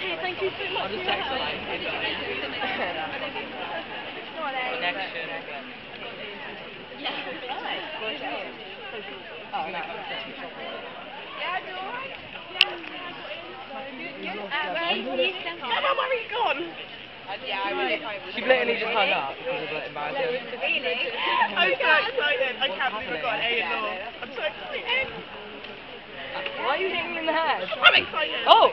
Okay, thank you so much. I'll just text her like, hey guys. Connection. Oh, no. Emma, where are you gone? She blatantly just hung up because of like embarrassing. I'm so excited. I can't believe I got an A and all. I'm so excited. Why are you hitting me in the head? I'm excited. Oh!